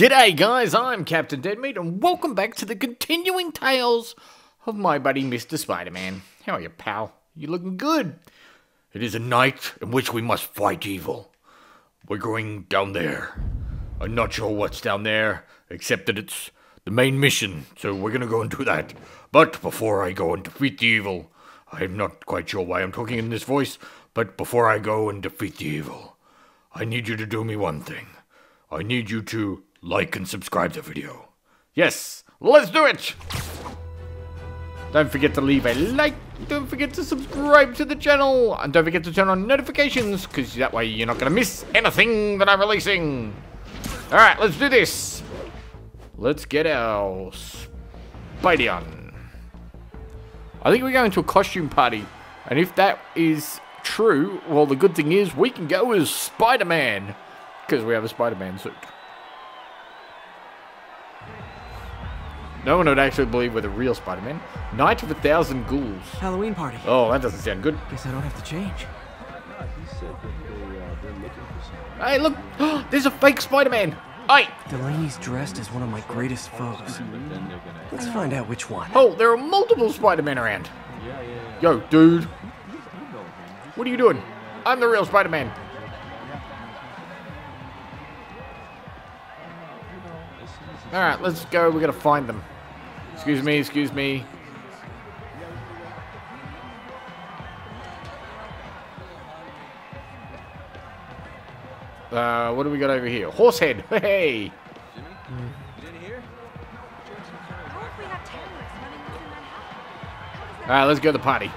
G'day, guys. I'm Captain Deadmeat, and welcome back to the continuing tales of my buddy Mr. Spider Man. How are you, pal? You looking good? It is a night in which we must fight evil. We're going down there. I'm not sure what's down there, except that it's the main mission, so we're gonna go and do that. But before I go and defeat the evil, I'm not quite sure why I'm talking in this voice, but before I go and defeat the evil, I need you to do me one thing. I need you to like and subscribe to the video. Yes, let's do it! Don't forget to leave a like, don't forget to subscribe to the channel, and don't forget to turn on notifications, because that way you're not going to miss anything that I'm releasing. Alright, let's do this. Let's get our Spidey on. I think we're going to a costume party, and if that is true, well, the good thing is we can go as Spider-Man, because we have a Spider-Man suit. No one would actually believe we're the real Spider-Man. Night of a Thousand Ghouls. Halloween party. Oh, that doesn't sound good. Guess I don't have to change. Hey, look! There's a fake Spider-Man! Hey! Delaney's dressed as one of my greatest foes. Let's find out which one. Oh, there are multiple Spider-Men around. Yo, dude. What are you doing? I'm the real Spider-Man. Alright, let's go. We gotta find them. Excuse me, excuse me. Uh, what do we got over here? Horsehead! Hey! Manhattan? Alright, let's go to the party.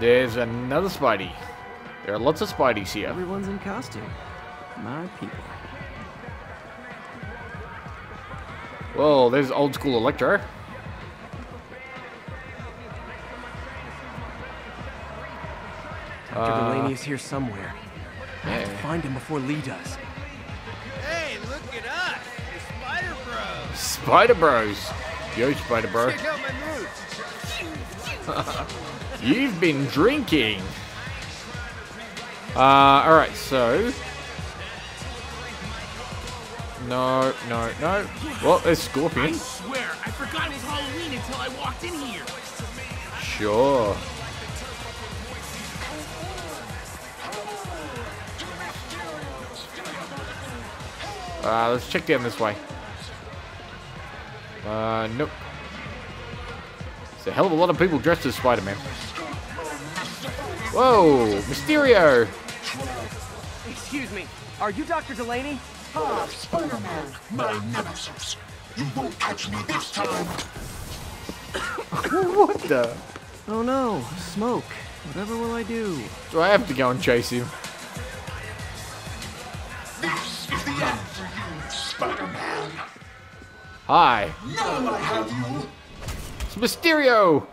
There's another Spidey. There are lots of Spideys here. Everyone's in costume. My people. Whoa, there's old school Electro. Dr. Uh, Delaney is here somewhere. I have to find him before Li does. Hey, look at us, the Spider Bros. Spider Bros. Yo, Spider Bro. Check out my moves. You've been drinking. Uh, alright, so. No, no, no. Well, there's Scorpion. swear, I forgot it was Halloween until I walked in here. Sure. Uh, let's check down this way. Uh, nope. There's a hell of a lot of people dressed as Spider-Man. Whoa, Mysterio! Excuse me. Are you Dr. Delaney? Spider-Man, my nemesis. You won't catch me this time. What the? Oh no, smoke. Whatever will I do? Do I have to go and chase him? This is the end for you, Spider-Man. Hi, Now I have you. it's Mysterio!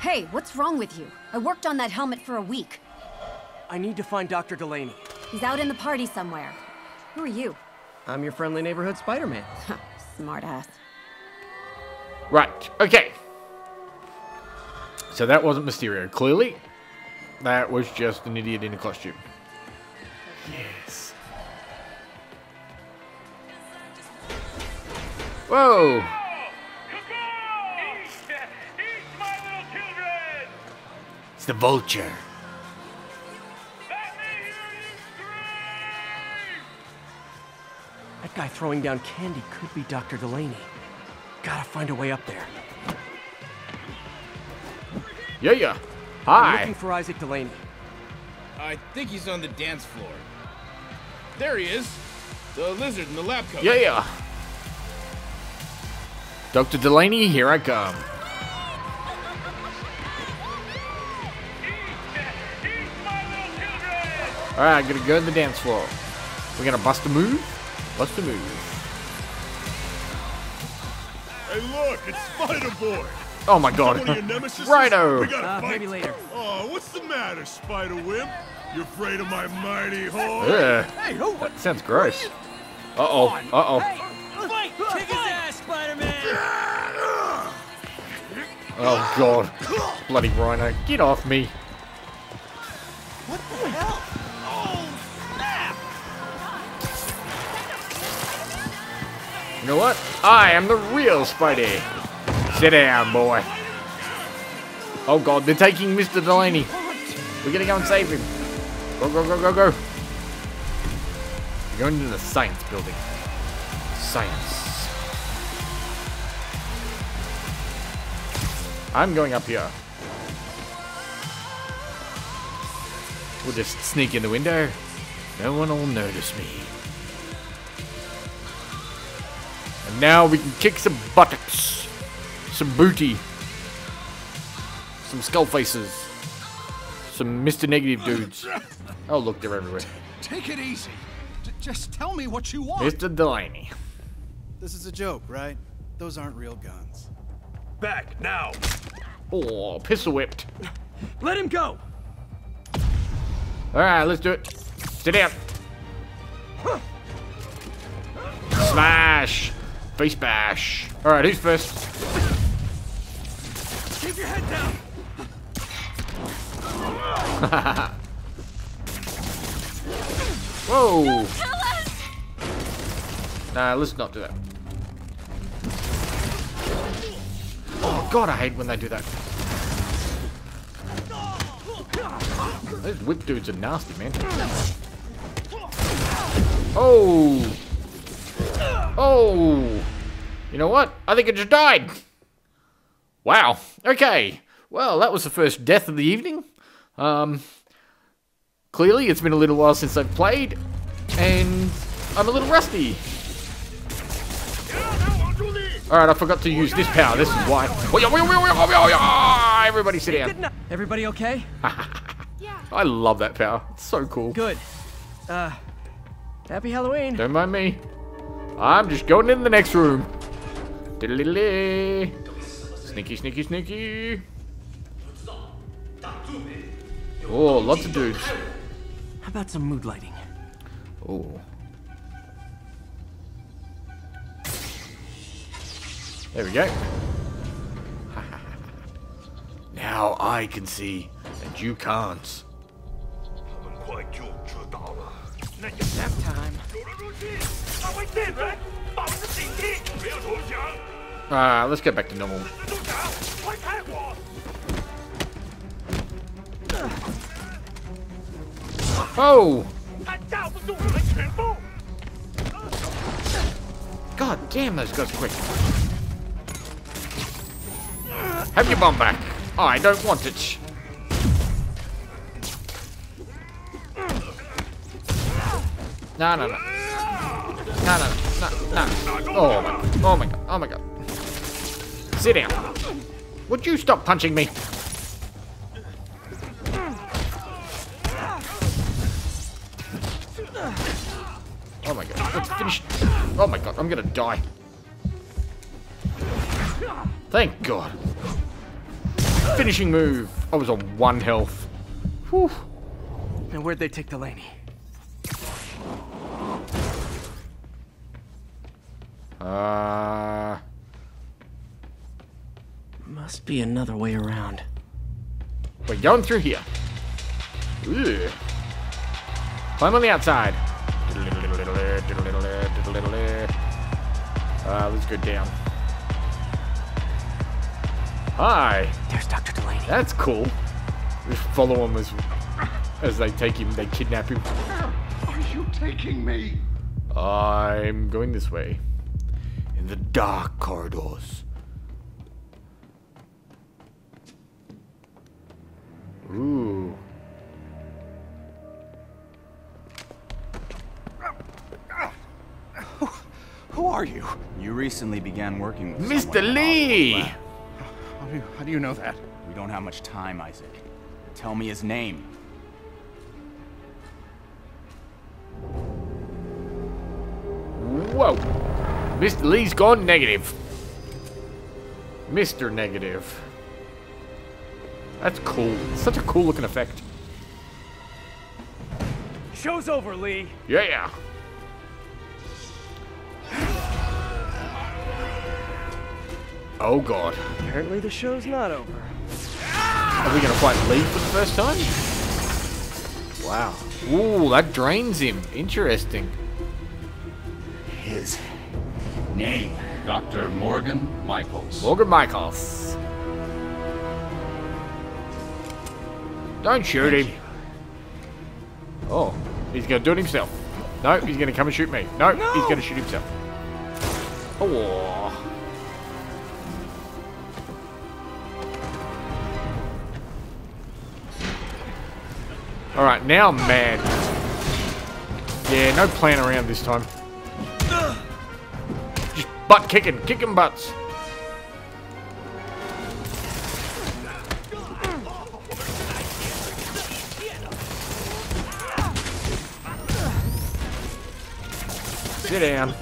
Hey, what's wrong with you? I worked on that helmet for a week. I need to find Dr. Delaney. He's out in the party somewhere. Who are you? I'm your friendly neighborhood Spider-Man. Smartass. Right, okay. So that wasn't Mysterio, clearly. That was just an idiot in a costume. Yes. Whoa! It's the vulture. That guy throwing down candy could be Dr. Delaney. Gotta find a way up there. Yeah, yeah. I'm Hi. looking for Isaac Delaney. I think he's on the dance floor. There he is. The lizard in the lab coat. Yeah, yeah. Dr. Delaney, here I come. Alright, i gonna go to the dance floor. We're gonna bust a move. Bust a move. Hey, look, it's Spider Boy. Oh my god. One of your nemesis? Rhino. We gotta Uh, fight. maybe later. Oh, what's the matter, Spider Wimp? You afraid of my mighty horn? Ugh, Hey, who? that sounds gross. Uh oh. Uh oh. Fight! Kick his ass, Spider-Man! Oh god. Bloody rhino. Get off me. You know what? I am the real Spidey. Sit down, boy. Oh god, they're taking Mr. Delaney. We're gonna go and save him. Go, go, go, go, go. We're going to the science building. Science. I'm going up here. We'll just sneak in the window. No one will notice me. Now we can kick some buttocks. Some booty. Some skull faces. Some Mr. Negative dudes. Oh, look, they're everywhere. Take it easy. Just tell me what you want. Mr. Delaney. This is a joke, right? Those aren't real guns. Back now. Oh, pistol whipped. Let him go! Alright, let's do it. Sit down. Smash. Face bash. Alright, who's first? Keep your head down! Whoa. Nah, let's not do that. Oh god, I hate when they do that. Those whip dudes are nasty, man. Oh! Oh! You know what? I think it just died. Wow. Okay. Well, that was the first death of the evening. Um, clearly, it's been a little while since I've played, and I'm a little rusty. Alright, I forgot to use this power. This is why. Everybody sit down. Everybody okay? I love that power. It's so cool. Good. Uh, happy Halloween. Don't mind me. I'm just going in the next room. Diddle-diddle-dee. Sneaky, sneaky, sneaky. Oh, lots of dudes. How about some mood lighting? Oh. There we go. now I can see, and you can't. Nap time. Ah, let's get back to normal. Oh! God damn, those guys are quick. Have your bomb back. I don't want it. No, no, no. No, no, no, no, no. Oh my, god. oh my god, oh my god. Sit down. Would you stop punching me? Oh my god, let's finish. Oh my god, I'm gonna die. Thank god. Finishing move. I was on one health. Whew. And where'd they take Delaney? Uh, Must be another way around. we're going through here. Ugh. Climb on the outside. Uh, let's go down. Hi. There's Dr. Delaney. That's cool. Just follow him as as they take him, they kidnap him. Where Are you taking me? I'm going this way. In the dark corridors. Ooh. Who are you? You recently began working with Mr. Li! How do you, how do you know that? We don't have much time, Isaac. Tell me his name. Whoa. Mr. Li's gone negative. Mr. Negative. That's cool. Such a cool looking effect. Show's over, Li. Yeah. Oh god. Apparently the show's not over. Are we gonna fight Li for the first time? Wow. Ooh, that drains him. Interesting. Name, Dr. Morgan Michaels. Morgan Michaels. Don't shoot him. Oh, he's gonna do it himself. No, he's gonna come and shoot me. No, he's gonna shoot himself. Oh. Alright, now I'm mad. Yeah, no plan around this time. Butt kicking, kicking butts. Sit down.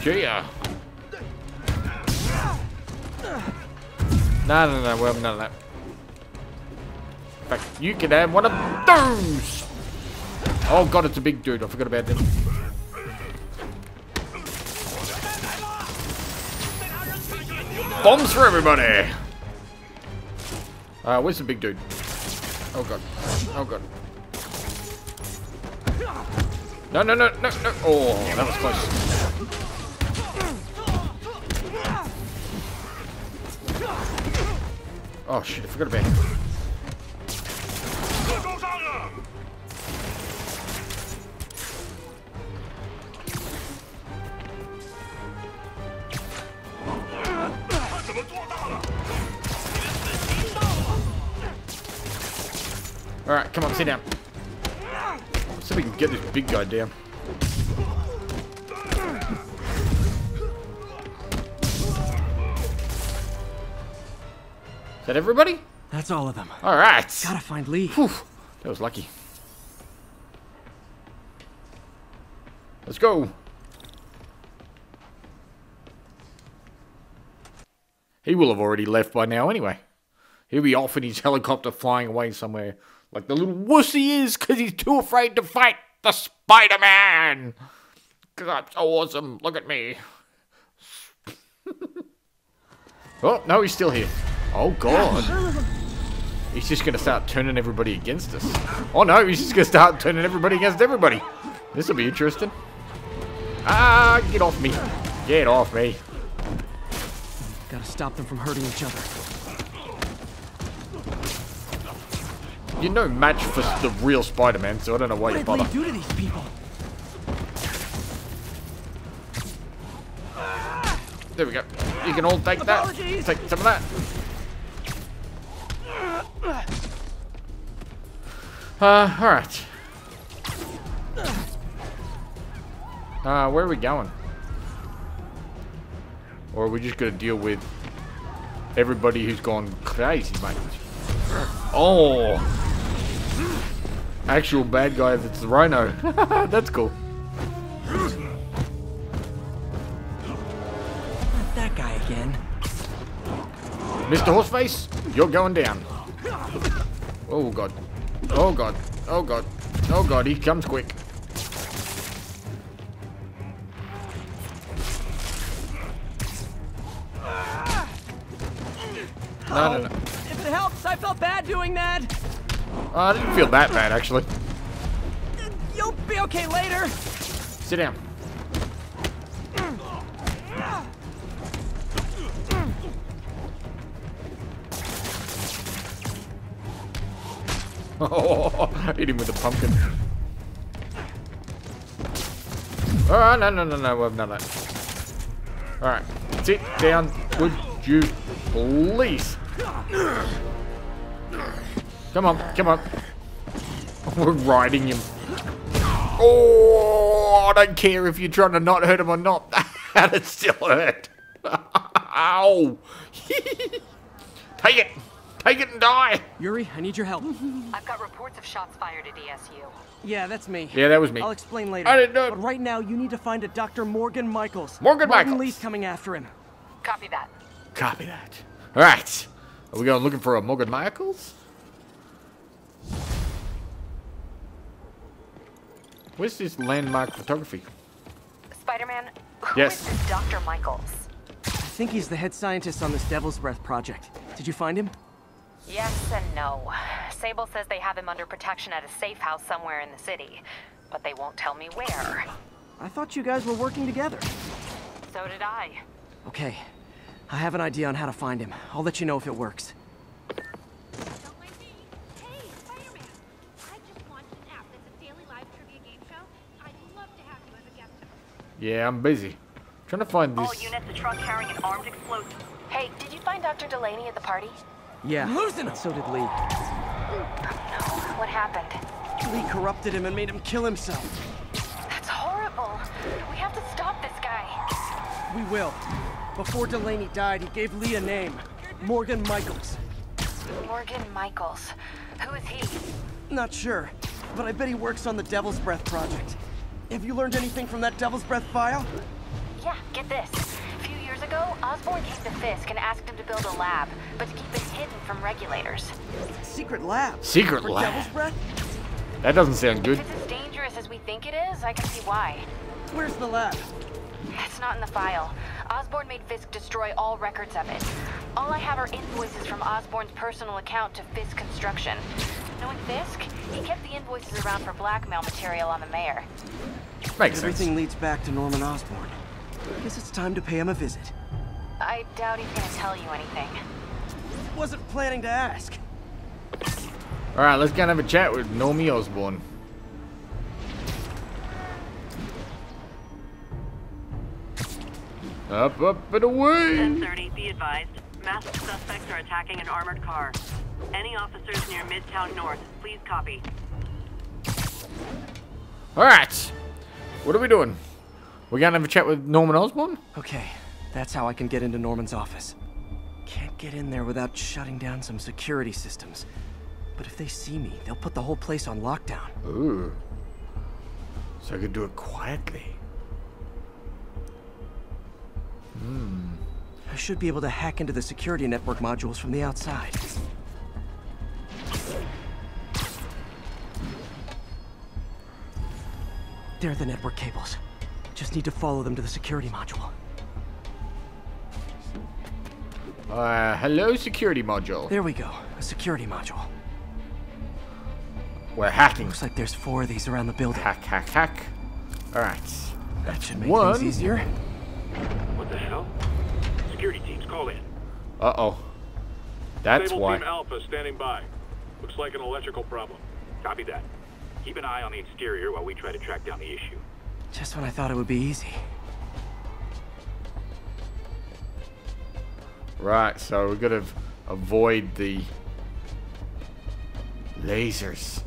Gia. No, no, no, well, fact, you can have one of those! Oh god, it's a big dude. I forgot about them. Bombs for everybody! Uh, where's the big dude? Oh god. Oh god. No, no, no, no, no. Oh, that was close. Oh shit, I forgot about him. Get this big guy down. Is that everybody? That's all of them. Alright. Gotta find Li. Whew, that was lucky. Let's go. He will have already left by now anyway. He'll be off in his helicopter flying away somewhere. Like the little wuss he is because he's too afraid to fight the Spider-Man. Because I'm so awesome. Look at me. oh, no, he's still here. Oh, God. He's just going to start turning everybody against us. Oh, no, he's just going to start turning everybody against everybody. This will be interesting. Ah, get off me. Get off me. Gotta stop them from hurting each other. You're no match for the real Spider-Man, so I don't know why What you did Li bother. do to these people? There we go. You can all take that. Apologies. Take some of that. Uh, alright. Uh, where are we going? Or are we just gonna deal with everybody who's gone crazy, mate? Oh! Actual bad guy that's the Rhino. that's cool. Not that guy again. Mr. Horseface, you're going down. Oh god. Oh god. Oh god. Oh god, he comes quick. No, no, no. Oh. It helps, I felt bad doing that. Oh, I didn't feel that bad, actually. You'll be okay later. Sit down. Oh, hit him with a pumpkin. Oh, no, no, no, no, well, none of that. Alright, sit down, would you please? Come on, come on. We're riding him. Oh, I don't care if you're trying to not hurt him or not. That'd still hurt. Ow. Take it. Take it and die. Yuri, I need your help. I've got reports of shots fired at ESU. Yeah, that's me. Yeah, that was me. I'll explain later. I didn't know. But right now, you need to find a Dr. Morgan Michaels. Morgan Martin Michaels. Li's coming after him. Copy that. Copy that. All right. Are we going looking for a Morgan Michaels? Where's this landmark photography? Spider-Man, who Yes. is this Dr. Michaels? I think he's the head scientist on this Devil's Breath project. Did you find him? Yes and no. Sable says they have him under protection at a safe house somewhere in the city, but they won't tell me where. I thought you guys were working together. So did I. Okay, I have an idea on how to find him. I'll let you know if it works. Yeah, I'm busy. Trying to find All this. units, a truck carrying an armed explosive. Hey, did you find Dr. Delaney at the party? Yeah, losing him. So did Li. What happened? Li corrupted him and made him kill himself. That's horrible. We have to stop this guy. We will. Before Delaney died, he gave Li a name. Morgan Michaels. Morgan Michaels. Who is he? Not sure, but I bet he works on the Devil's Breath project. Have you learned anything from that Devil's Breath file? Yeah, get this. A few years ago, Osborn came to Fisk and asked him to build a lab, but to keep it hidden from regulators. Secret lab? Secret For lab? Devil's Breath? That doesn't sound good. If it's as dangerous as we think it is, I can see why. Where's the lab? It's not in the file. Osborn made Fisk destroy all records of it. All I have are invoices from Osborn's personal account to Fisk Construction. Knowing Fisk, he kept the invoices around for blackmail material on the mayor. Makes Everything sense. leads back to Norman Osborn. I Guess it's time to pay him a visit. I doubt he's gonna tell you anything. Wasn't planning to ask. Alright, let's go and have a chat with Normie Osborn. Up, up, and away! 1030, be advised. Masked suspects are attacking an armored car. Any officers near Midtown North, please copy. Alright! What are we doing? We gonna have a chat with Norman Osborn? Okay, that's how I can get into Norman's office. Can't get in there without shutting down some security systems. But if they see me, they'll put the whole place on lockdown. Ooh. So I could do it quietly. Hmm. I should be able to hack into the security network modules from the outside. There are the network cables. Just need to follow them to the security module. Uh, hello, security module. There we go. A security module. We're hacking. Looks like there's four of these around the building. Hack, hack, hack. Alright. That should make one. things easier. What the hell? Security teams, call in. Uh-oh. That's Sable why. Team Alpha standing by. Looks like an electrical problem. Copy that. Keep an eye on the exterior while we try to track down the issue. Just when I thought it would be easy. Right, so we're gonna avoid the lasers.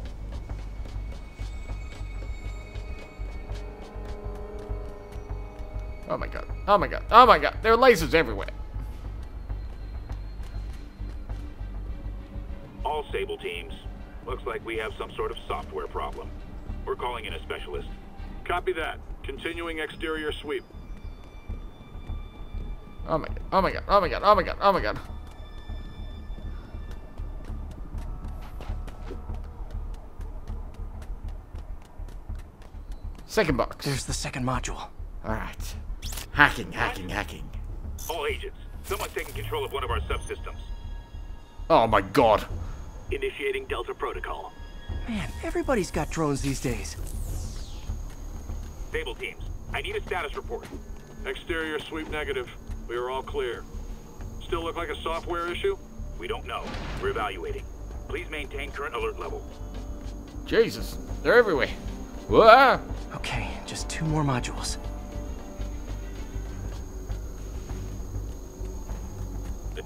Oh my god. Oh my god. Oh my god. There are lasers everywhere. All Sable teams. Looks like we have some sort of software problem. We're calling in a specialist. Copy that. Continuing exterior sweep. Oh my god. Oh my god. Oh my god. Oh my god. Oh my god. Second box. There's the second module. Alright. Hacking, hacking, hacking. All agents. Someone's taking control of one of our subsystems. Oh my god. Initiating Delta Protocol. Man, everybody's got drones these days. Sable teams. I need a status report. Exterior sweep negative. We are all clear. Still look like a software issue? We don't know. We're evaluating. Please maintain current alert level. Jesus. They're everywhere. Whoa. Okay, just two more modules.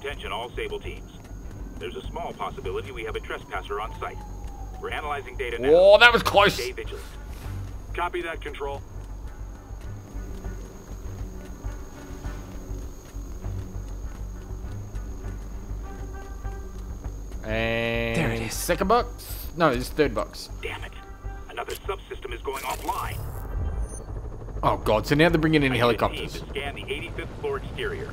Attention all Sable teams. There's a small possibility we have a trespasser on site. We're analyzing data now. Oh, that was close. Stay vigilant. Copy that, Control. And There it is. Second box? No, it's third box. Damn it. Another subsystem is going offline. Oh god, so now they're bringing in I helicopters. team to scan the 85th floor exterior.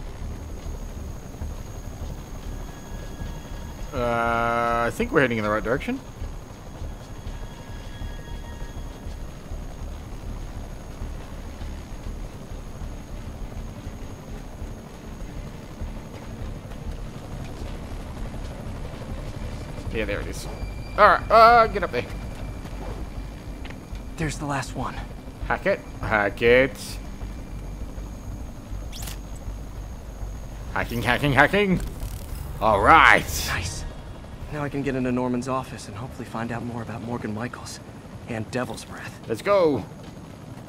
Uh, I think we're heading in the right direction. Yeah, there it is. Alright, uh, get up there. There's the last one. Hack it. Hack it. Hacking, hacking, hacking. Alright. Nice. Now I can get into Norman's office and hopefully find out more about Morgan Michaels and Devil's Breath. Let's go.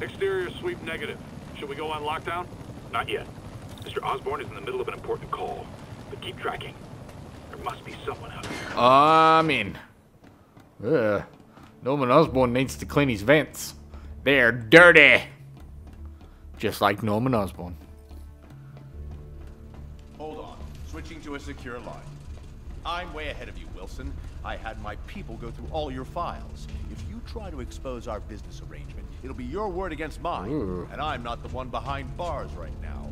Exterior sweep negative. Should we go on lockdown? Not yet. Mr. Osborn is in the middle of an important call. But keep tracking. There must be someone out there. I'm in. Ugh. Norman Osborn needs to clean his vents. They're dirty. Just like Norman Osborn. Hold on. Switching to a secure line. I'm way ahead of you, Wilson. I had my people go through all your files. If you try to expose our business arrangement, it'll be your word against mine. Ooh. And I'm not the one behind bars right now.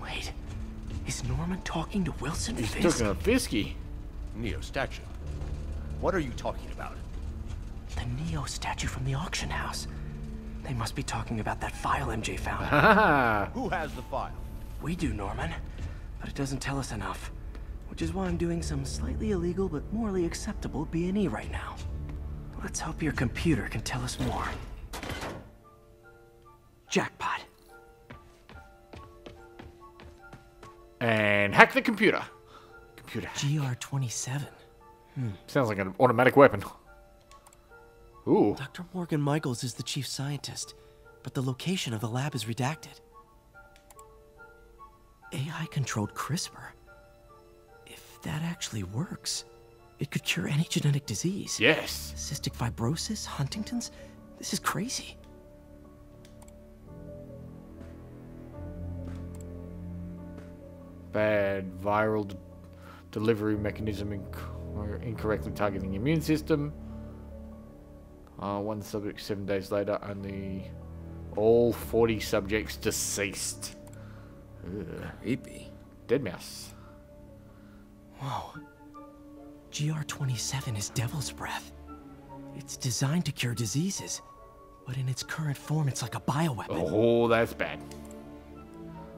Wait. Is Norman talking to Wilson He's Fisk? talking to Fisky. Neo statue. What are you talking about? The Neo statue from the auction house. They must be talking about that file MJ found. Who has the file? we do, Norman. But it doesn't tell us enough. Which is why I'm doing some slightly illegal but morally acceptable B&E right now. Let's hope your computer can tell us more. Jackpot. And hack the computer. Computer. GR27. Hmm. Sounds like an automatic weapon. Ooh. Dr. Morgan Michaels is the chief scientist, but the location of the lab is redacted. AI controlled CRISPR. If that actually works, it could cure any genetic disease. Yes. Cystic fibrosis, Huntington's? This is crazy. Bad viral d- delivery mechanism inc- or incorrectly targeting immune system. Uh, one subject seven days later, only all 40 subjects deceased. Creepy. Dead mouse. Whoa. GR27 is Devil's Breath. It's designed to cure diseases, but in its current form, it's like a bioweapon. Oh, that's bad.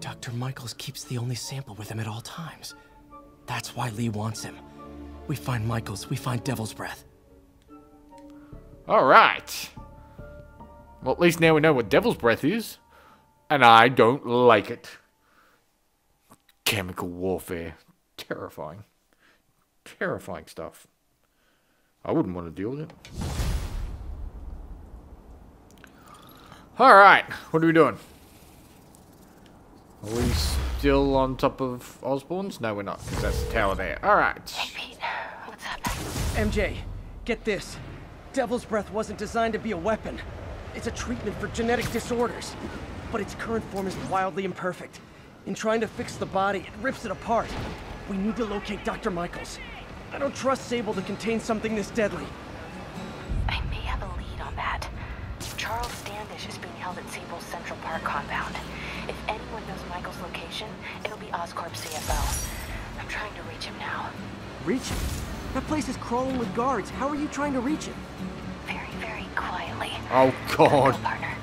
Dr. Michaels keeps the only sample with him at all times. That's why Li wants him. We find Michaels, we find Devil's Breath. All right. Well, at least now we know what Devil's Breath is. And I don't like it. Chemical warfare. Terrifying. Terrifying stuff. I wouldn't want to deal with it. All right. What are we doing? Are we still on top of Osborn's? No, we're not, because that's the tower there. All right. Hey, MJ, get this. Devil's Breath wasn't designed to be a weapon. It's a treatment for genetic disorders. But its current form is wildly imperfect. In trying to fix the body, it rips it apart. We need to locate Dr. Michaels. I don't trust Sable to contain something this deadly. I may have a lead on that. Charles Standish is being held at Sable's Central Park compound. If anyone knows Michael's location, it'll be Oscorp CFO. I'm trying to reach him now. Reach him? That place is crawling with guards. How are you trying to reach him? Very, very quietly. Oh, God.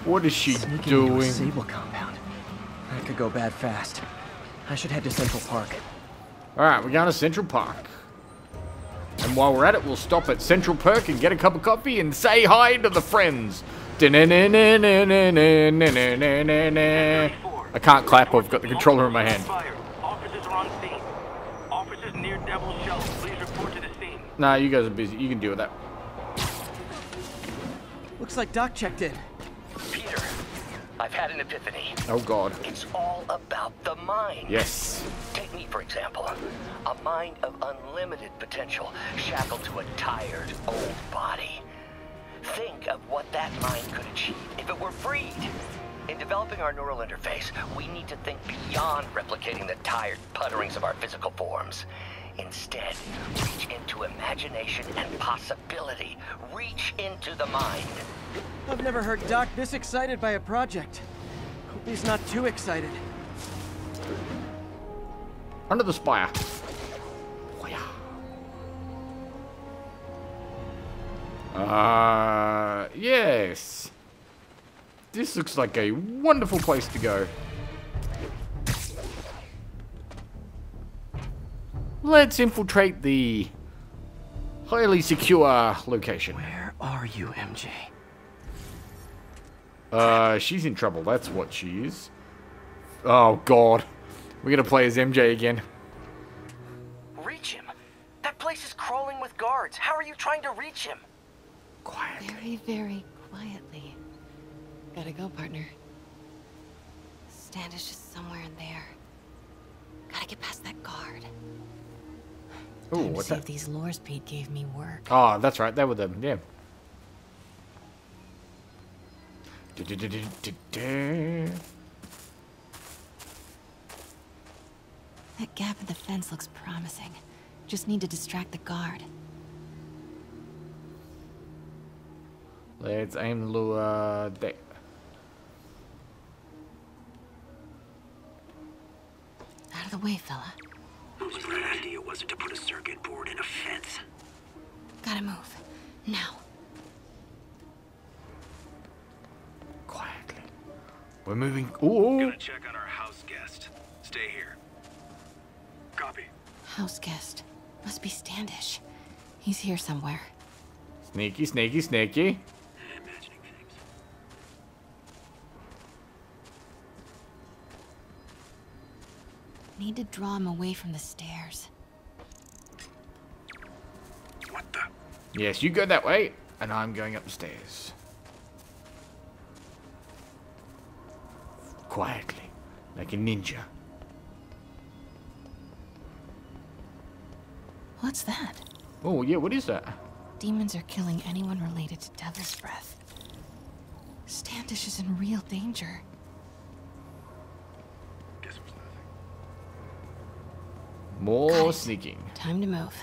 What is she Sneaking into a doing? Sable compound. That could go bad fast. I should head to Central Park. All right, we're going to Central Park. And while we're at it, we'll stop at Central Park and get a cup of coffee and say hi to the friends. I can't clap, I've got the controller in my hand. Nah, you guys are busy. You can deal with that. Looks like Doc checked in. Peter, I've had an epiphany. Oh, God. It's all about the mind. Yes. Me, for example. A mind of unlimited potential, shackled to a tired, old body. Think of what that mind could achieve if it were freed. In developing our neural interface, we need to think beyond replicating the tired putterings of our physical forms. Instead, reach into imagination and possibility. Reach into the mind. I've never heard Doc this excited by a project. Hope he's not too excited. Under the spire. Uh, yes. This looks like a wonderful place to go. Let's infiltrate the highly secure location. Where are you, MJ? Uh, she's in trouble. That's what she is. Oh, God. We're gonna play as MJ again. Reach him? That place is crawling with guards. How are you trying to reach him? Quietly. Very, very quietly. Gotta go, partner. Standish is somewhere in there. Gotta get past that guard. Ooh, Time to what's see that? if these lures Pete gave me work. Oh, that's right. They were them. Yeah. Du-du-du-du-du-du. That gap in the fence looks promising. Just need to distract the guard. Let's aim the lure there. Out of the way, fella. Whose bright idea was it to put a circuit board in a fence? Gotta move. Now. Quietly. We're moving. Ooh. House guest. Must be Standish. He's here somewhere. Sneaky, sneaky, sneaky. Need to draw him away from the stairs. What the? Yes, you go that way, and I'm going up the stairs. Quietly, like a ninja. What's that? Oh, yeah, what is that? Demons are killing anyone related to Devil's Breath. Standish is in real danger. Guess it was nothing. More sneaking. Time to move.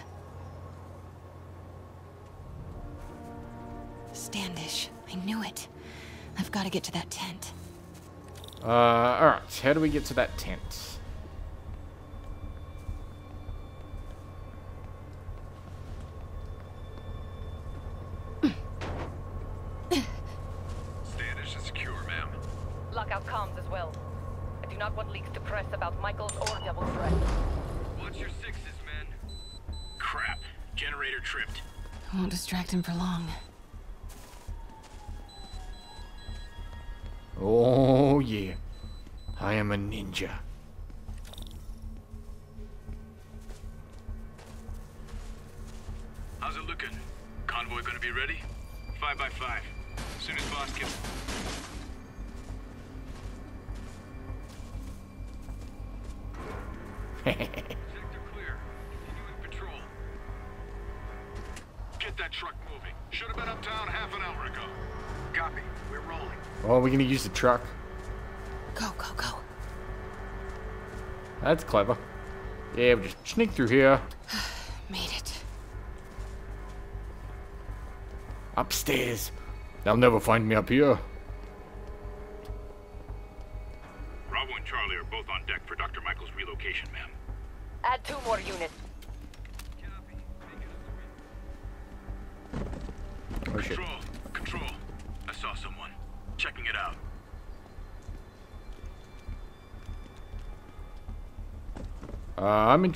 Standish. I knew it. I've got to get to that tent. Uh, alright, how do we get to that tent? That's clever. Yeah, we just sneak through here. Made it. Upstairs. They'll never find me up here.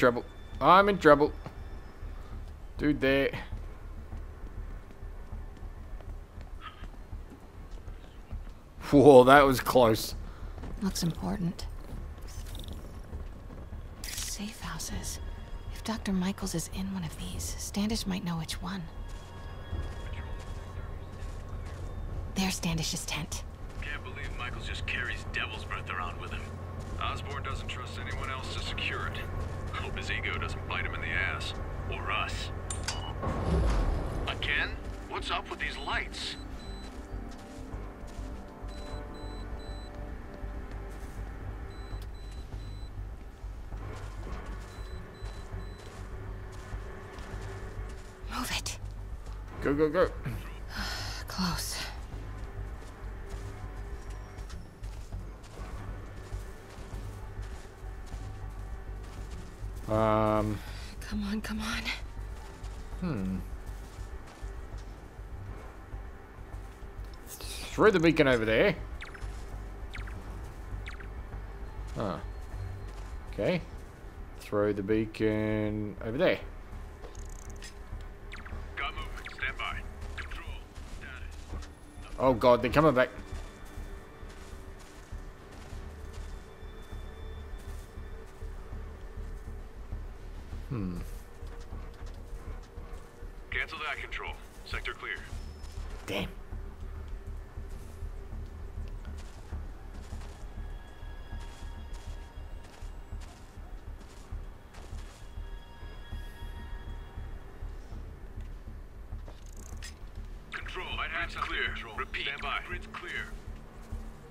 Trouble. I'm in trouble. Dude there. Whoa, that was close. Looks important. Safe houses. If Dr. Michaels is in one of these, Standish might know which one. There's Standish's tent. Can't believe Michaels just carries devil's breath around with him. Osborn doesn't trust anyone else to secure it hope his ego doesn't bite him in the ass. Or us. Again? What's up with these lights? Move it. Go, go, go. Close. Um. Come on, come on. Hmm. Throw the beacon over there. Huh. Okay. Throw the beacon over there. Got movement. Stand by. Control. Status. Oh god, they're coming back. Hmm. Cancel that control. Sector clear. Damn. Control. Grid's clear. Control. Repeat. Stand by. Grid's clear.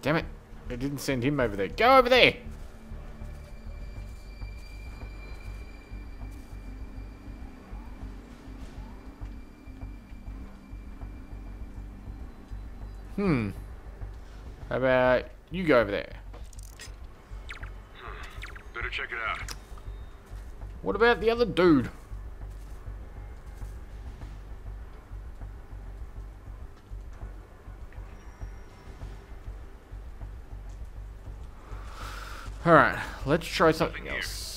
Damn it. They didn't send him over there. Go over there! Hmm. How about you go over there? Better check it out. What about the other dude? Alright, let's try something else.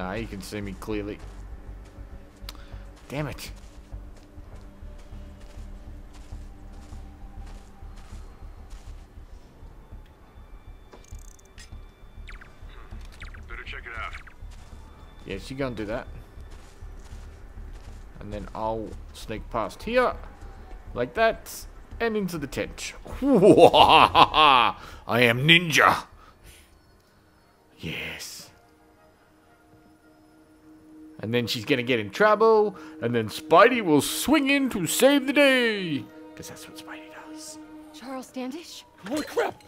Nah, you can see me clearly. Damn it. Better check it out. Yes, you go and do that. And then I'll sneak past here. Like that. And into the tent. I am ninja. And then she's gonna get in trouble. And then Spidey will swing in to save the day. Because that's what Spidey does. Charles Standish? Holy crap!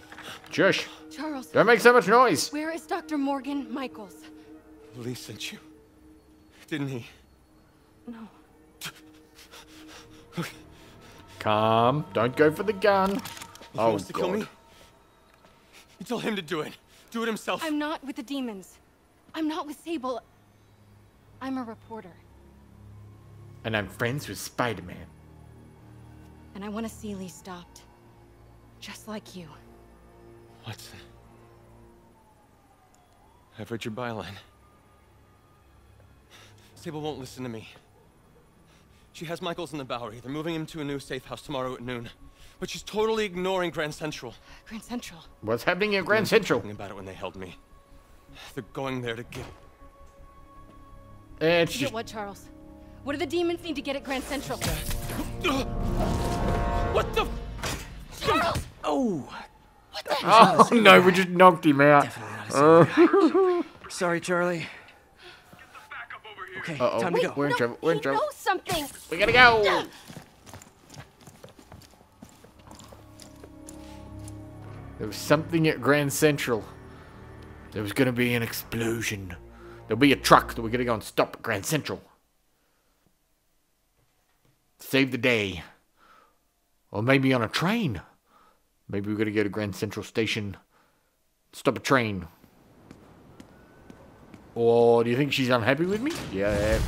Shush. Charles. Don't make so much noise. Where is Dr. Morgan Michaels? Li sent you. Didn't he? No. Calm. Don't go for the gun. He oh, wants to God. kill me? You tell him to do it. Do it himself. I'm not with the demons. I'm not with Sable. I'm a reporter, And I'm friends with Spider-Man. and I want to see Li stopped. Just like you. Watson. I've read your byline. Sable won't listen to me. She has Michaels in the Bowery. They're moving him to a new safe house tomorrow at noon. But she's totally ignoring Grand Central. Grand Central. What's happening at Grand They were Central? talking about it when they held me. They're going there to get. And To get what, Charles? What do the demons need to get at Grand Central? What the? Charles! Oh! What the Oh no, we just knocked him out. Uh, Sorry, Charlie. Okay, Uh-oh. time to go. We're in trouble. We're in He trouble. knows something! We gotta go. There was something at Grand Central. There was gonna be an explosion. There'll be a truck that we're gonna go and stop at Grand Central. Save the day. Or maybe on a train. Maybe we're gonna go to Grand Central Station. Stop a train. Or do you think she's unhappy with me? Yeah.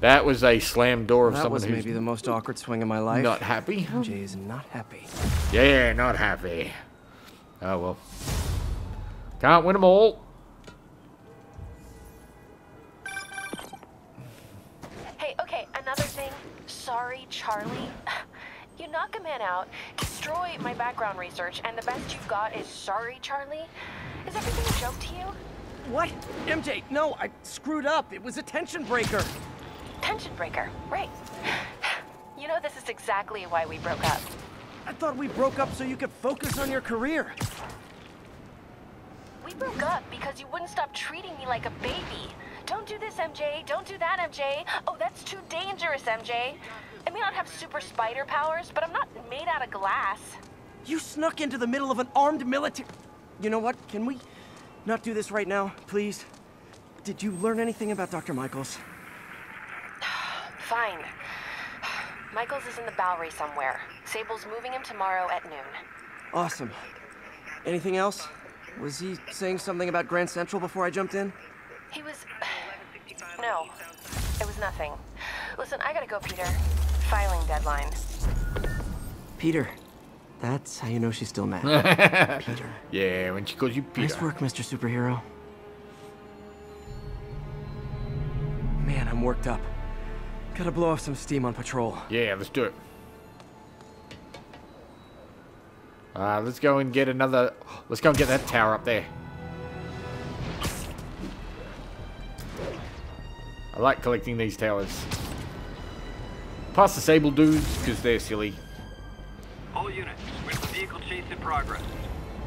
That was a slam door of That someone was who's maybe the most awkward swing of my life. not happy. Jay is not happy. Yeah, not happy. Oh well. Can't win them all. Charlie. You knock a man out, destroy my background research, and the best you've got is sorry, Charlie? Is everything a joke to you? What? MJ, no, I screwed up. It was a tension breaker. Tension breaker, right. You know, this is exactly why we broke up. I thought we broke up so you could focus on your career. We broke up because you wouldn't stop treating me like a baby. Don't do this, MJ. Don't do that, MJ. Oh, that's too dangerous, MJ. I may not have super spider powers, but I'm not made out of glass. You snuck into the middle of an armed military. you know what? Can we not do this right now, please? Did you learn anything about Dr. Michaels? Fine. Michaels is in the Bowery somewhere. Sable's moving him tomorrow at noon. Awesome. Anything else? Was he saying something about Grand Central before I jumped in? He was... No. It was nothing. Listen, I gotta go, Peter. Filing deadline. Peter. That's how you know she's still mad. Peter. Yeah, when she calls you Peter. Nice work, Mr. Superhero. Man, I'm worked up. Gotta blow off some steam on patrol. Yeah, let's do it. Uh, let's go and get another... Let's go and get that tower up there. I like collecting these towers. Pass the Sable dudes, because they're silly. All units, with the vehicle chase in progress.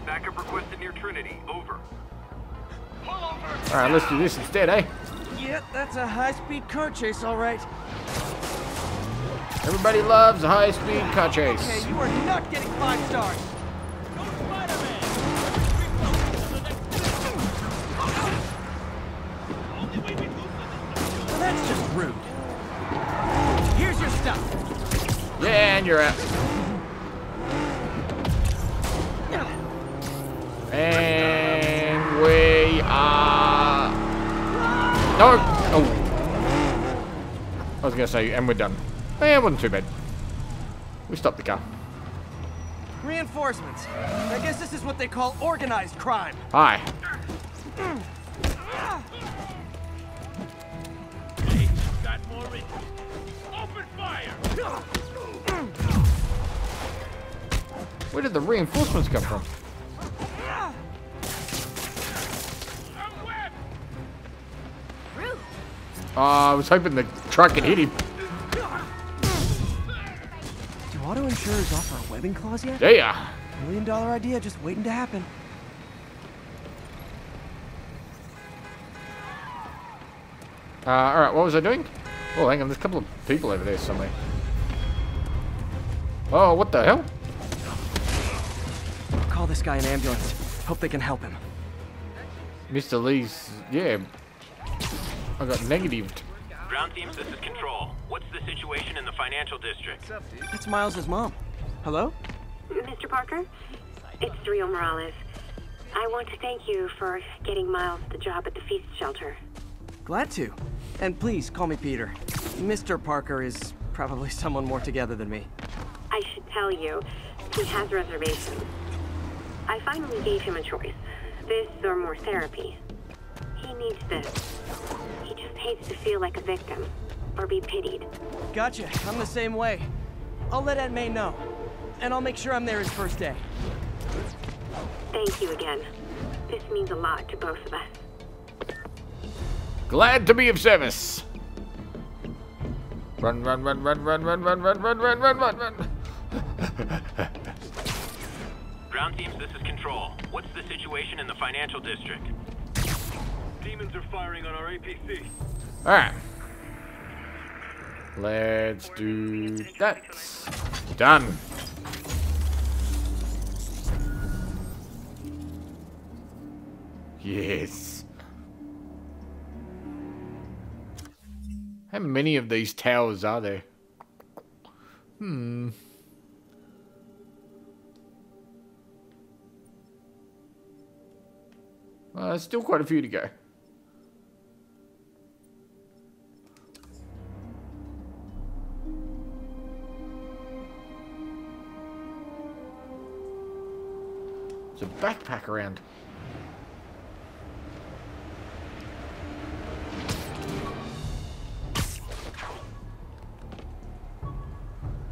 Backup requested near Trinity. Over. Alright, let's do this instead, eh? Yeah, that's a high-speed car chase, all right. Everybody loves a high-speed car chase. Okay, you are not getting five stars. And you're out. And we are... No! Oh. I was going to say, and we're done. Eh, it wasn't too bad. We stopped the car. Reinforcements. I guess this is what they call organized crime. Hi. Got more in. Open fire! Where did the reinforcements come from? Oh, I was hoping the truck could hit him. Do auto insurers offer a webbing clause yet? Yeah. Million dollar idea just waiting to happen. Uh, alright, what was I doing? Oh, hang on, there's a couple of people over there somewhere. Oh, what the hell? Call this guy an ambulance. Hope they can help him. Mr. Li's, yeah. I got negatived. Ground teams, this is Control. What's the situation in the financial district? That's Miles' mom. Hello? Mr. Parker, it's Rio Morales. I want to thank you for getting Miles the job at the feast shelter. Glad to. And please call me Peter. Mr. Parker is probably someone more together than me. I should tell you, he has reservations. I finally gave him a choice. This or more therapy. He needs this. He just hates to feel like a victim. Or be pitied. Gotcha. I'm the same way. I'll let Aunt May know. And I'll make sure I'm there his first day. Thank you again. This means a lot to both of us. Glad to be of service. Run, run, run, run, run, run, run, run, run, run, run, run, run. Ground teams, this is Control. What's the situation in the financial district? Demons are firing on our APC. Alright. Let's do that. Done. Yes. How many of these towers are there? Hmm. There's still quite a few to go. There's a backpack around.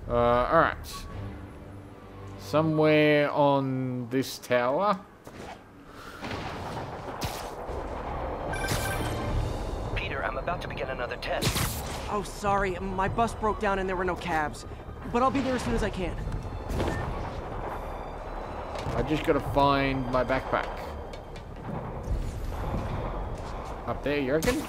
Uh, alright. Somewhere on this tower. About to begin another test. Oh, sorry. My bus broke down and there were no cabs. But I'll be there as soon as I can. I just gotta find my backpack. Up there, you reckon?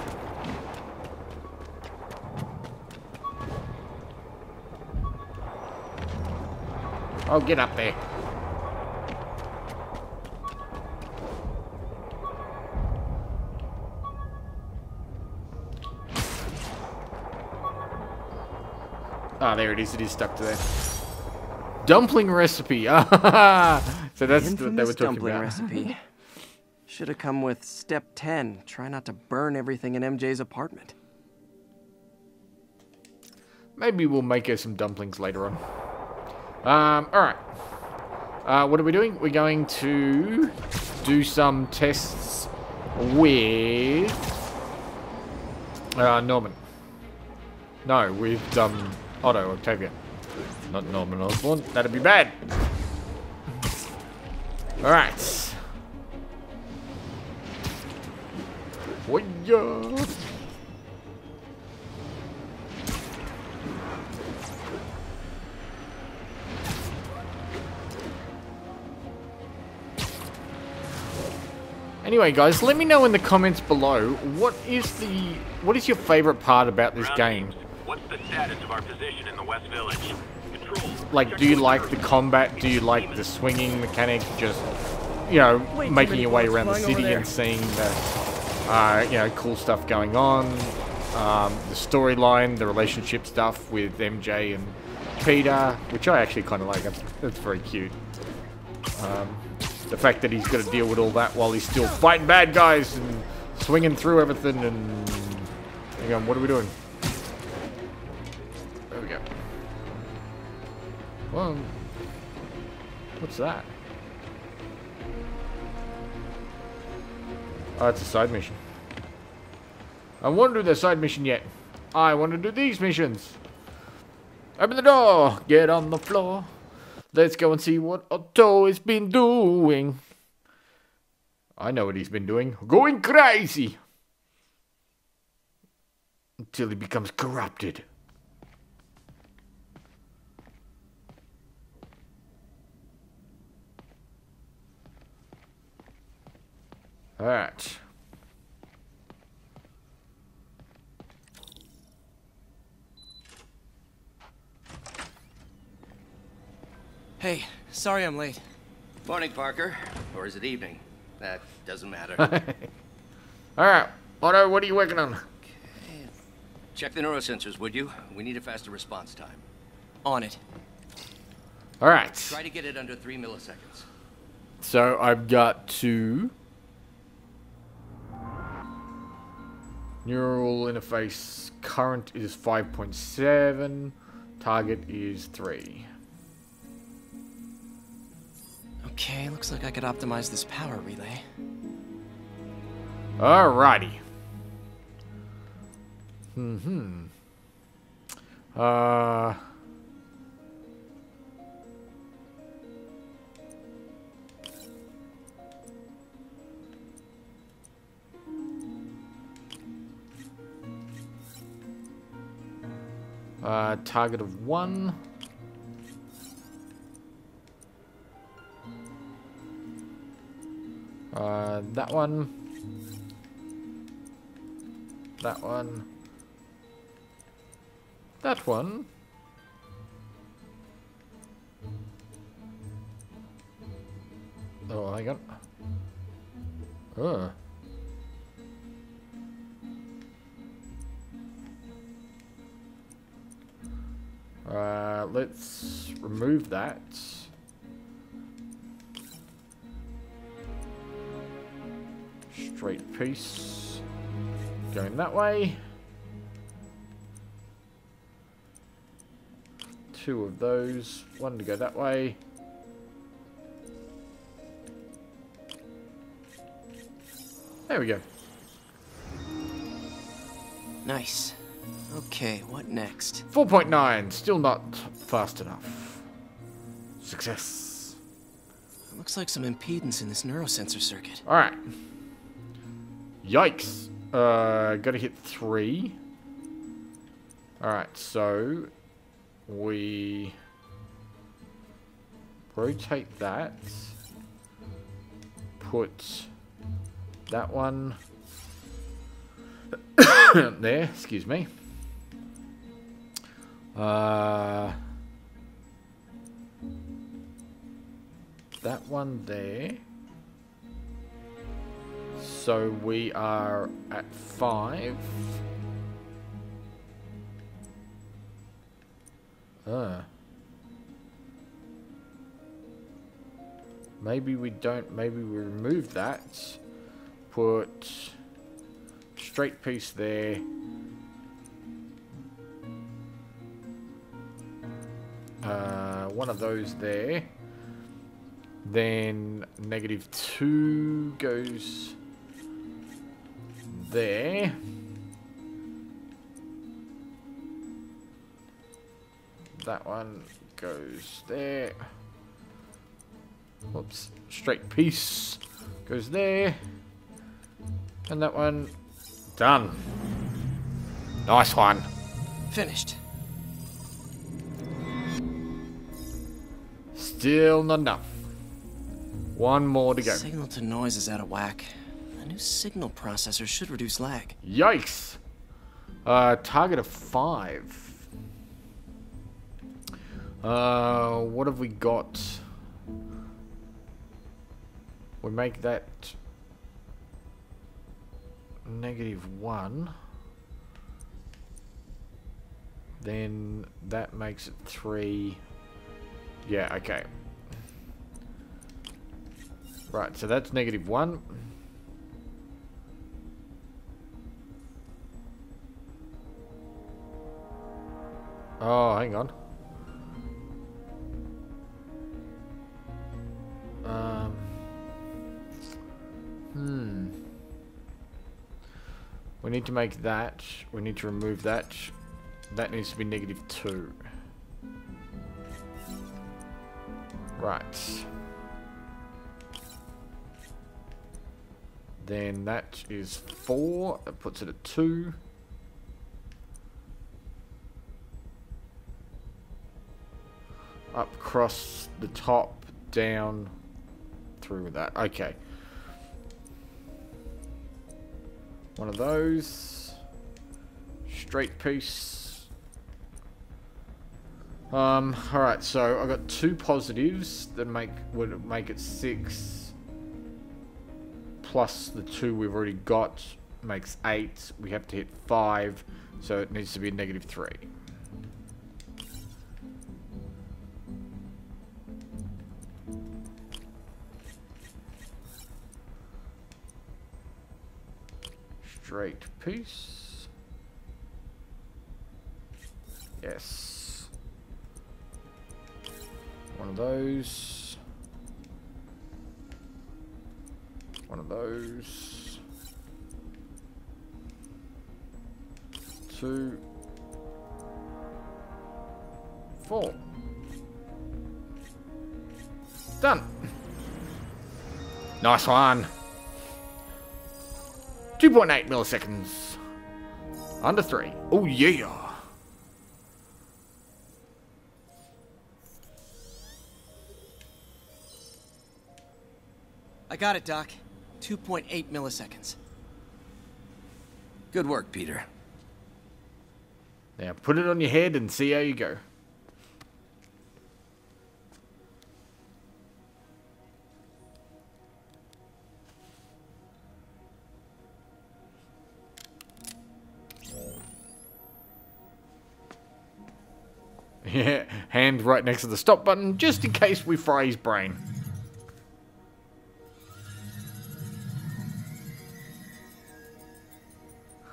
Oh, get up there. Ah, there it is. It is stuck to there. Dumpling recipe. so that's the what they were talking dumpling about. recipe. Should have come with step 10. Try not to burn everything in MJ's apartment. Maybe we'll make her some dumplings later on. Um, alright. Uh, what are we doing? We're going to do some tests with uh, Norman. No, with um, Otto Octavius. Not Norman Osborn. That'd be bad. Alright. Anyway, guys, let me know in the comments below what is the what is your favorite part about this game? What's the status of our position in the West Village? Control. Like, do you like the combat? Do you like the swinging mechanic? Just you know, Way too making your way around the city and seeing the uh, you know cool stuff going on. Um, the storyline, the relationship stuff with MJ and Peter, which I actually kind of like. That's, that's very cute. Um, the fact that he's got to deal with all that while he's still fighting bad guys and swinging through everything and hang on, what are we doing? Well, um, what's that? Oh, it's a side mission. I want to do the side mission yet. I want to do these missions. Open the door. Get on the floor. Let's go and see what Otto has been doing. I know what he's been doing. Going crazy. Until he becomes corrupted. Alright. Hey, sorry I'm late. Morning, Parker. Or is it evening? That doesn't matter. Alright. Otto, what are you working on? Check the neurosensors, would you? We need a faster response time. On it. Alright. Try to get it under three milliseconds. So I've got two. Neural interface current is 5.7. Target is 3. Okay, looks like I could optimize this power relay. Alrighty. Hmm. Uh. Uh, target of one. Uh, that one. That one. That one. Going that way. Two of those. One to go that way. There we go. Nice. Okay, what next? 4.9. Still not fast enough. Success. Looks like some impedance in this neurosensor circuit. Alright. Yikes. Uh, gotta hit three. Alright, so we rotate that. Put that one there, excuse me. Uh, that one there. So we are at five. Ah. Maybe we don't, maybe we remove that. Put straight piece there. Uh, one of those there. Then negative 2 goes there. That one goes there. Whoops. Straight piece goes there. And that one done. Nice one. Finished. Still not enough. One more to go. Signal to noise is out of whack. A new signal processor should reduce lag. Yikes. Uh, target of five. Uh, what have we got? We make that negative one. Then that makes it three. Yeah, okay. Right, so that's negative one. Oh, hang on. Um. Hmm. We need to make that. We need to remove that. That needs to be negative 2. Right. Then that is 4. That puts it at 2. Across the top, down, through with that. Okay. One of those. Straight piece. Um, alright, so I've got two positives that make would make it six. Plus the two we've already got makes eight. We have to hit five, so it needs to be negative three. Straight piece. Yes. One of those. One of those. Two. Four. Done. Nice one. 2.8 milliseconds. Under 3. Oh, yeah. I got it, Doc. 2.8 milliseconds. Good work, Peter. Now put it on your head and see how you go. Right next to the stop button, just in case we fry his brain.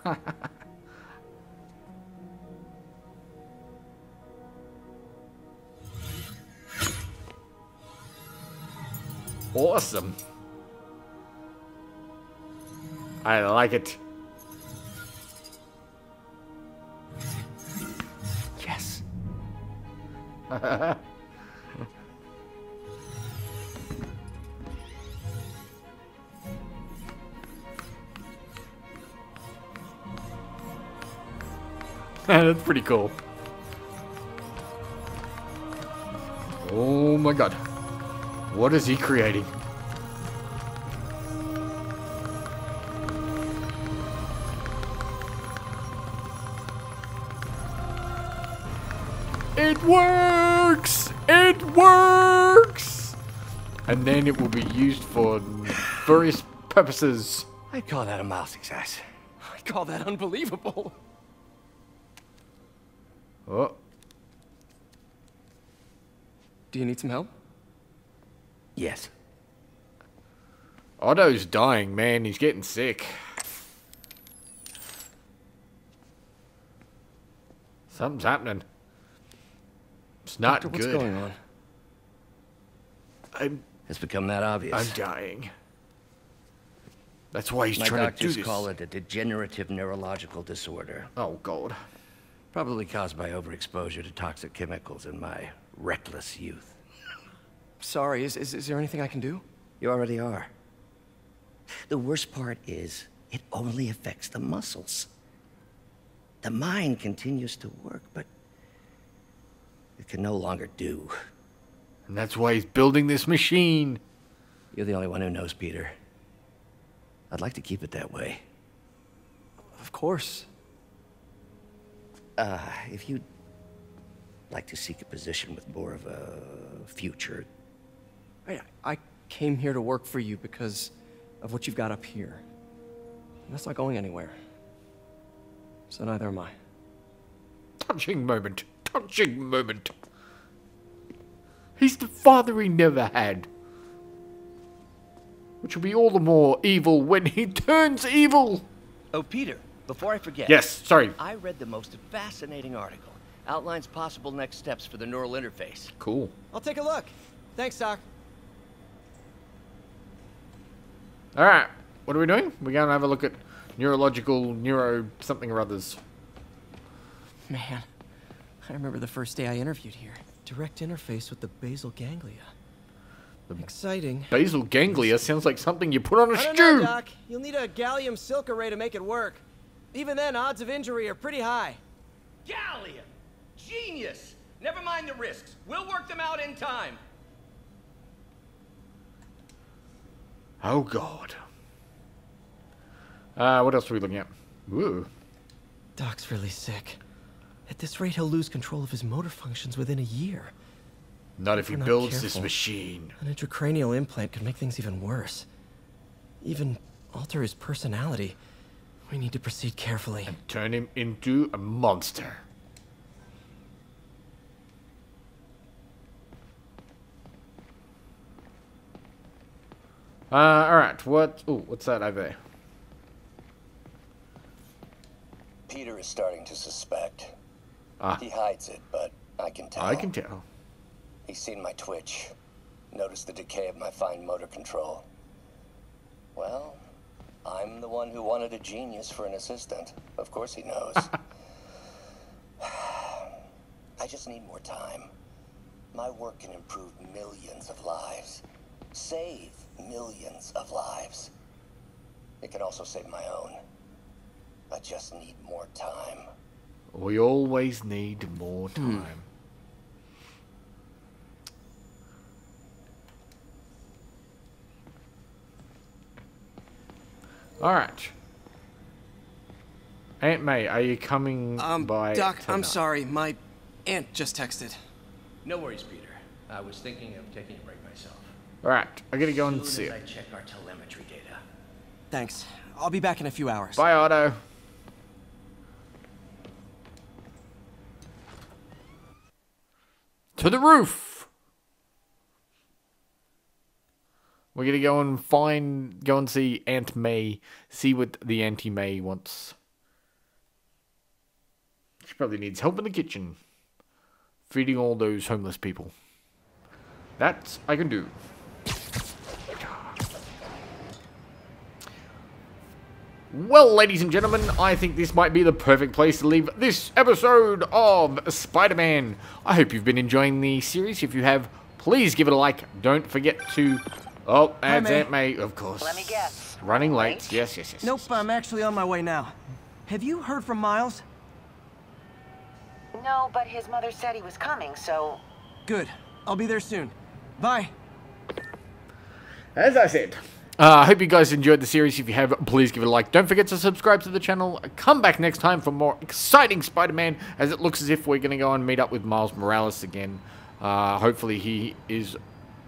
awesome. I like it. That's pretty cool. Oh my god. What is he creating? It works! And then it will be used for various purposes. I'd call that a mild success. I call that unbelievable. Oh. Do you need some help? Yes. Otto's dying, man. He's getting sick. Something's happening. It's not Doctor, what's good. going on? I'm. It's become that obvious. I'm dying. That's why he's My trying to do this. My doctors call it a degenerative neurological disorder. Oh, God. Probably caused by overexposure to toxic chemicals in my reckless youth. Sorry, is, is, is there anything I can do? You already are. The worst part is, it only affects the muscles. The mind continues to work, but it can no longer do. And that's why he's building this machine. You're the only one who knows, Peter. I'd like to keep it that way. Of course. Uh, if you'd like to seek a position with more of a future, I, I came here to work for you because of what you've got up here. And that's not going anywhere. So neither am I. Touching moment. Touching moment. He's the father he never had. Which will be all the more evil when he turns evil. Oh, Peter, before I forget. Yes, sorry. I read the most fascinating article. Outlines possible next steps for the neural interface. Cool. I'll take a look. Thanks, Doc. Alright, what are we doing? We're going to have a look at neurological, neuro something or others. Man, I remember the first day I interviewed here. Direct interface with the basal ganglia. Exciting. Basal ganglia sounds like something you put on a I don't stew. know, Doc. You'll need a gallium silk array to make it work. Even then, odds of injury are pretty high. Gallium! Genius! Never mind the risks. We'll work them out in time. Oh, God. Uh, what else are we looking at? Ooh. Doc's really sick. At this rate, he'll lose control of his motor functions within a year. Not if he we're not builds this machine. An intracranial implant could make things even worse. Even alter his personality. We need to proceed carefully. And Turn him into a monster. Uh, alright, what, ooh, what's that over there? Peter is starting to suspect. Ah. He hides it, but I can tell. I can tell. He's seen my twitch, noticed the decay of my fine motor control. Well, I'm the one who wanted a genius for an assistant. Of course he knows. I just need more time. My work can improve millions of lives. Save millions of lives. It can also save my own. I just need more time. We always need more Hmm. time. Alright. Aunt May, are you coming Um, by Doc, I'm sorry. My aunt just texted. No worries, Peter. I was thinking of taking a break myself. Alright, I gotta go and Soon see as it. I check our telemetry data. Thanks. I'll be back in a few hours. Bye, Otto. To the roof! We're gonna go and find, go and see Aunt May, see what the Auntie May wants. She probably needs help in the kitchen, feeding all those homeless people. That I can do. Well, ladies and gentlemen, I think this might be the perfect place to leave this episode of Spider-Man. I hope you've been enjoying the series. If you have, please give it a like. Don't forget to... Oh, that's May. Aunt May, of course. Let me guess. Running late. Yes, yes, yes. Nope, I'm actually on my way now. Have you heard from Miles? No, but his mother said he was coming, so Good. I'll be there soon. Bye. As I said, I hope you guys enjoyed the series. If you have, please give it a like. Don't forget to subscribe to the channel. Come back next time for more exciting Spider-Man, as it looks as if we're going to go and meet up with Miles Morales again. Uh, hopefully he is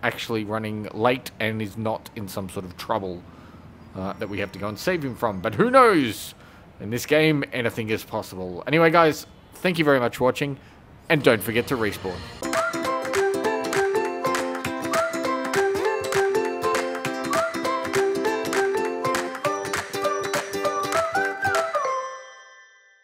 actually running late and is not in some sort of trouble uh, that we have to go and save him from. But who knows? In this game, anything is possible. Anyway, guys, thank you very much for watching, and don't forget to respawn.